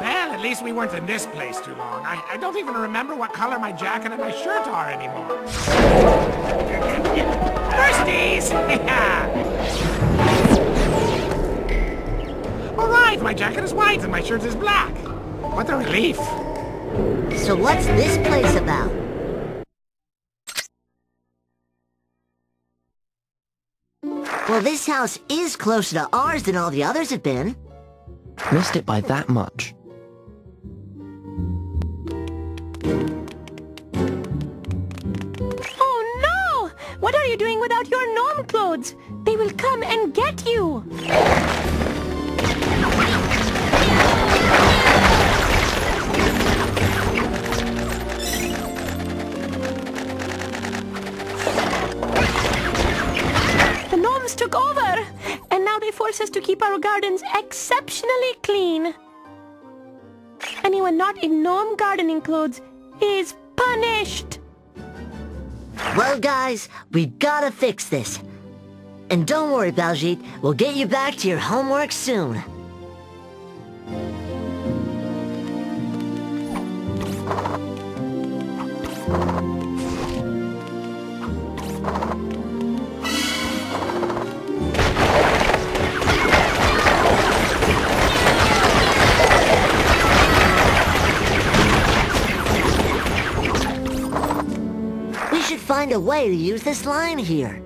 Well, at least we weren't in this place too long. I, I don't even remember what color my jacket and my shirt are anymore. Thirsties! All right, my jacket is white and my shirt is black. What a relief. So what's this place about? Well, this house is closer to ours than all the others have been. Missed it by that much. Oh no! What are you doing without your gnome clothes? They will come and get you! Gnomes took over, and now they force us to keep our gardens exceptionally clean. Anyone not in gnome gardening clothes is punished! Well, guys, we gotta fix this. And don't worry, Baljeet, we'll get you back to your homework soon. Find a way to use this line here.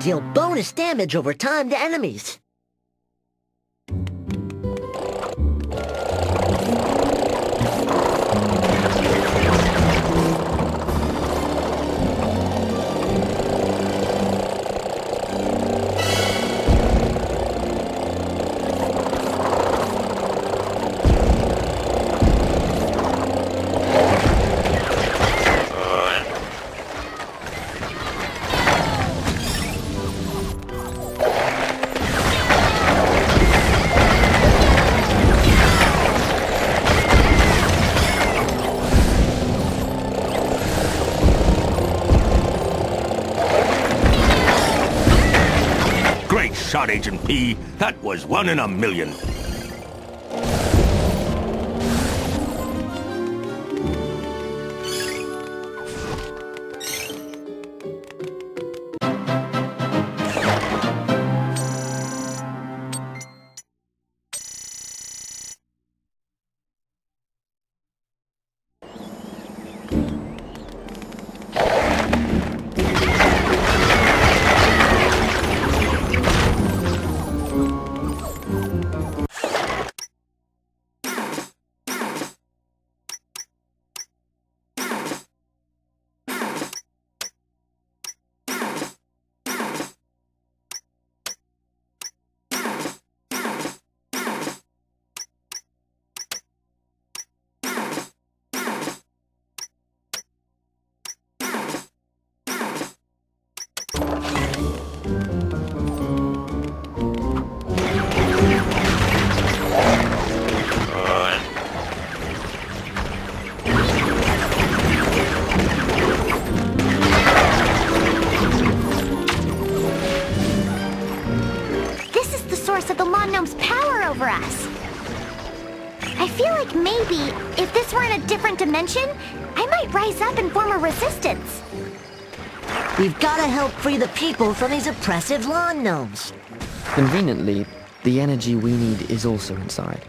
Deal bonus damage over time to enemies. Shot, Agent P. That was one in a million. Source of the Lawn Gnome's power over us. I feel like maybe, if this were in a different dimension, I might rise up and form a resistance. We've gotta help free the people from these oppressive lawn gnomes. Conveniently, the energy we need is also inside.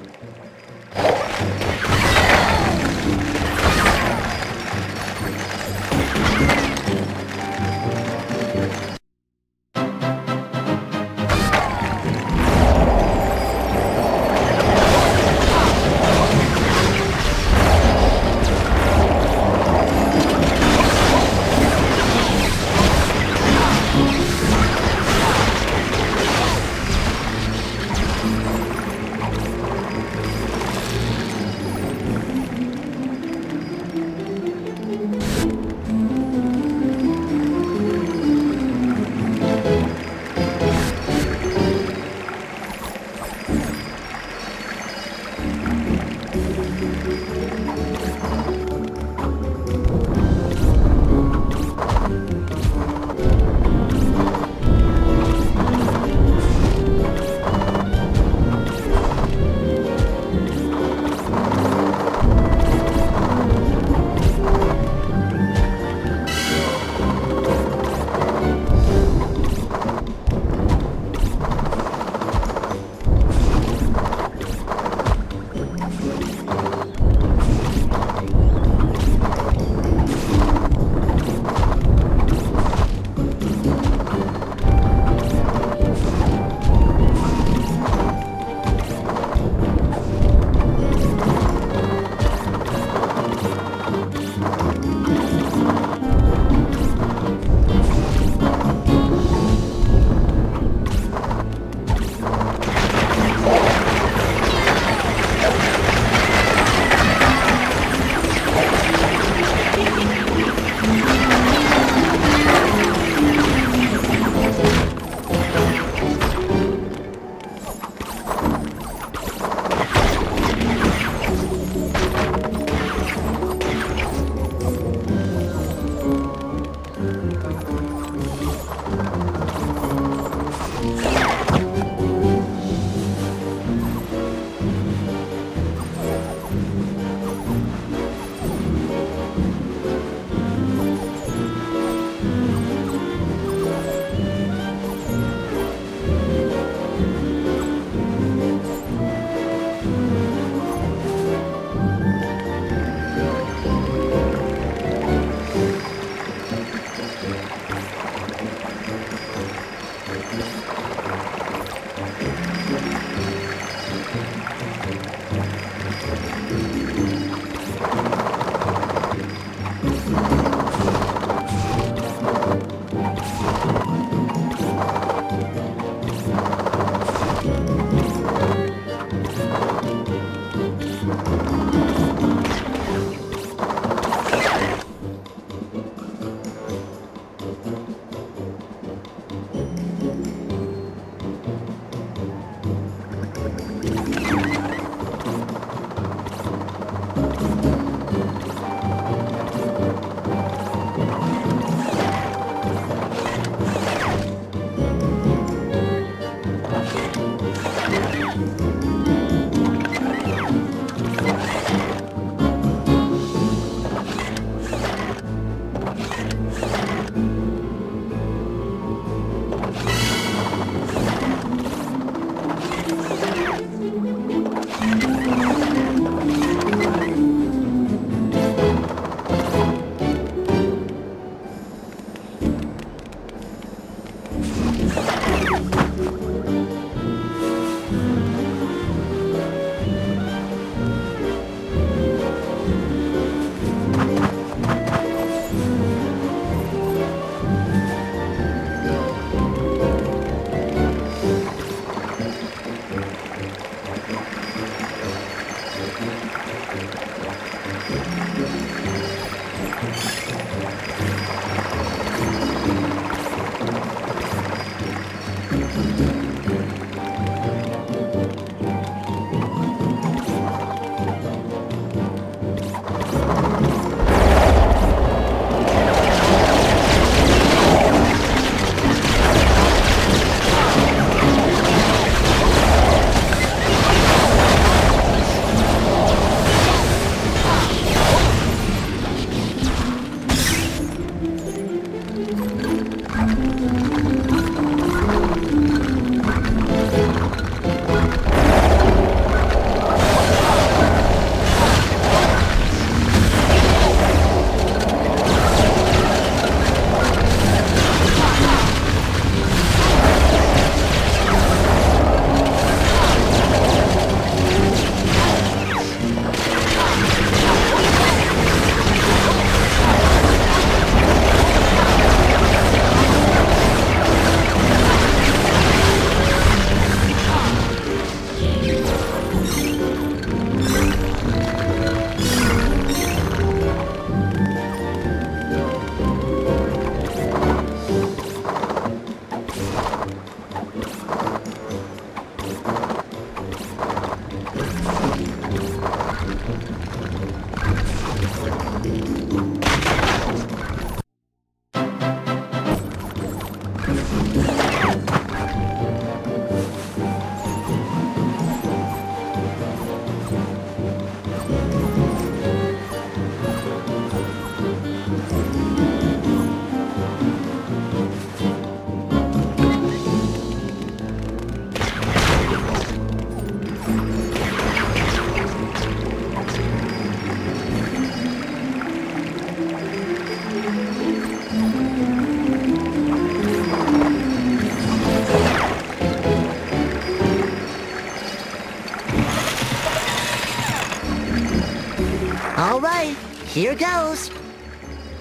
Here goes.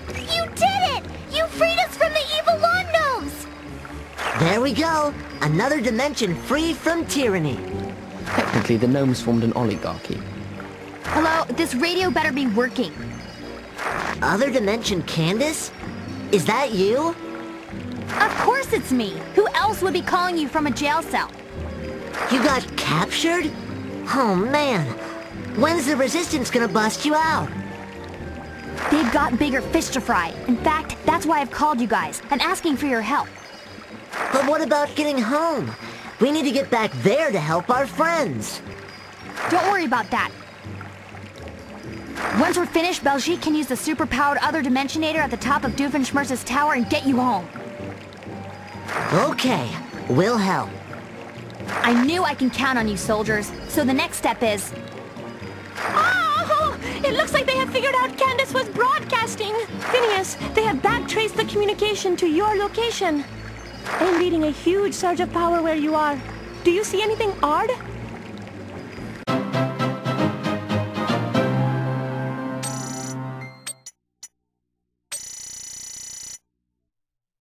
You did it! You freed us from the evil lawn gnomes! There we go. Another dimension free from tyranny. Technically, the gnomes formed an oligarchy. Hello, this radio better be working. Other dimension Candace? Is that you? Of course it's me. Who else would be calling you from a jail cell? You got captured? Oh man. When's the resistance gonna bust you out? They've got bigger fish to fry. In fact, that's why I've called you guys and asking for your help. But what about getting home? We need to get back there to help our friends. Don't worry about that. Once we're finished, Baljeet can use the super-powered other Dimensionator at the top of Doofenshmirtz's tower and get you home. Okay, we'll help. I knew I can count on you, soldiers. So the next step is... It looks like they have figured out Candace was broadcasting. Phineas, they have backtraced the communication to your location. I'm reading a huge surge of power where you are. Do you see anything odd?